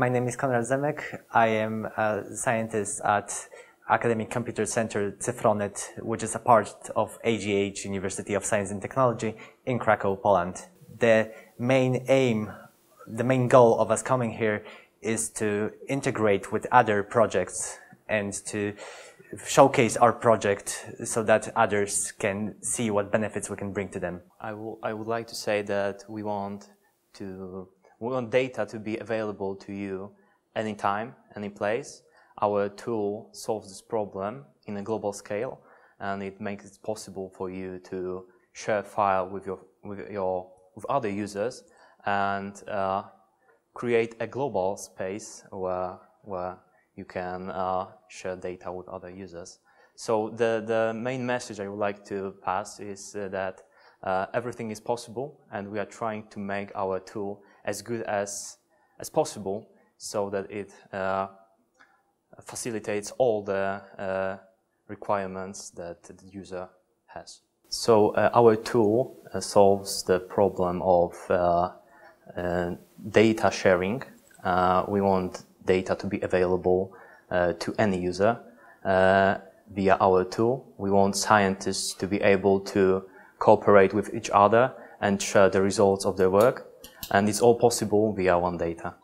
My name is Konrad Zemek. I am a scientist at Academic Computer Center Cyfronet, which is a part of AGH, University of Science and Technology in Krakow, Poland. The main aim, the main goal of us coming here is to integrate with other projects and to showcase our project so that others can see what benefits we can bring to them. I, I would like to say that we want to we want data to be available to you anytime, any place. Our tool solves this problem in a global scale and it makes it possible for you to share file with your with your with other users and uh, create a global space where where you can uh, share data with other users. So the, the main message I would like to pass is uh, that uh, everything is possible and we are trying to make our tool as good as, as possible so that it uh, facilitates all the uh, requirements that the user has. So uh, our tool solves the problem of data sharing. we want data to be available uh, to any user uh, via our tool. We want scientists to be able to cooperate with each other and share the results of their work. And it's all possible via Onedata.